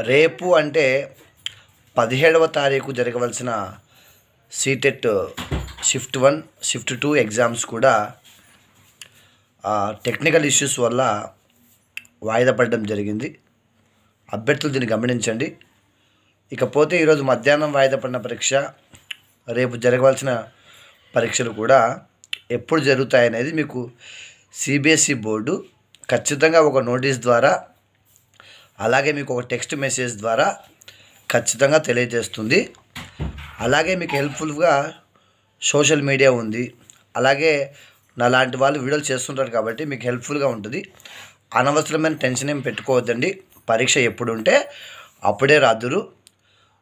రేపు అంటే పదిహేడవ తారీఖు జరగవలసిన CTET shift one shift two exams కూడా టెక్నికల్ ఇష్యూస్ వల్ల వాయిదా పడడం జరిగింది. అభ్యర్థులు దీన్ని గమనించండి. ఇకపోతే ఈరోజు మధ్యాహ్నం వాయిదా పడిన పరీక్ష రేపు జరగవలసిన పరీక్షలు కూడా ఎప్పుడు జరుగుతాయనేది మీకు సిబిఎస్ఈ బోర్డు ఖచ్చితంగా ఒక నోటీస్ ద్వారా అలాగే మీకు ఒక టెక్స్ట్ మెసేజ్ ద్వారా ఖచ్చితంగా తెలియజేస్తుంది. అలాగే మీకు హెల్ప్ఫుల్గా సోషల్ మీడియా ఉంది. అలాగే నా లాంటి వాళ్ళు వీడియోలు చేస్తుంటారు కాబట్టి మీకు హెల్ప్ఫుల్గా ఉంటుంది. అనవసరమైన టెన్షన్ ఏం పెట్టుకోవద్దండి. పరీక్ష ఎప్పుడు ఉంటే అప్పుడే రాదురు.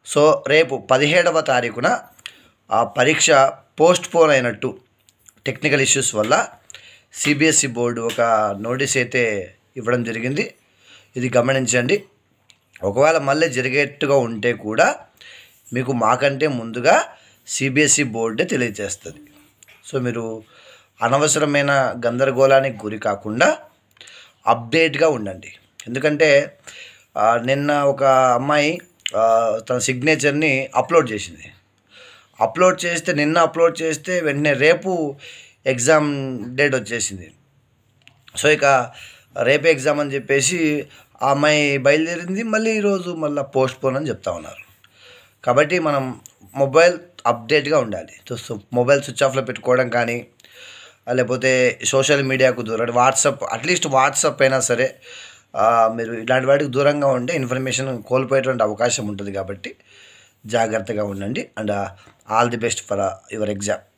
సో రేపు పదిహేడవ తారీఖున ఆ పరీక్ష పోస్ట్ పోన్ అయినట్టు టెక్నికల్ ఇష్యూస్ వల్ల సిబిఎస్ఈ బోర్డు ఒక నోటీస్ అయితే ఇవ్వడం జరిగింది. ఇది గమనించండి. ఒకవేళ మళ్ళీ జరిగేట్టుగా ఉంటే కూడా మీకు మాకంటే ముందుగా సిబిఎస్ఈ బోర్డే తెలియజేస్తుంది. సో మీరు అనవసరమైన గందరగోళానికి గురి కాకుండా అప్డేట్గా ఉండండి. ఎందుకంటే నిన్న ఒక అమ్మాయి తన సిగ్నేచర్ని అప్లోడ్ చేసింది. అప్లోడ్ చేస్తే నిన్న అప్లోడ్ చేస్తే వెంటనే రేపు ఎగ్జామ్ డేట్ వచ్చేసింది. సో ఇక రేపే ఎగ్జామ్ అని చెప్పేసి ఆ అమ్మాయి బయలుదేరింది మళ్ళీ ఈరోజు మళ్ళీ పోస్ట్ పోన్ అని చెప్తా ఉన్నారు. కాబట్టి మనం మొబైల్ అప్డేట్గా ఉండాలి. చూస్తూ మొబైల్ స్విచ్ ఆఫ్లో పెట్టుకోవడం కానీ లేకపోతే సోషల్ మీడియాకు దూరం వాట్సాప్ అట్లీస్ట్ వాట్సాప్ అయినా సరే మీరు ఇలాంటి వాటికి దూరంగా ఉంటే ఇన్ఫర్మేషన్ కోల్పోయేటువంటి అవకాశం ఉంటుంది కాబట్టి జాగ్రత్తగా ఉండండి. And all the best for your exam.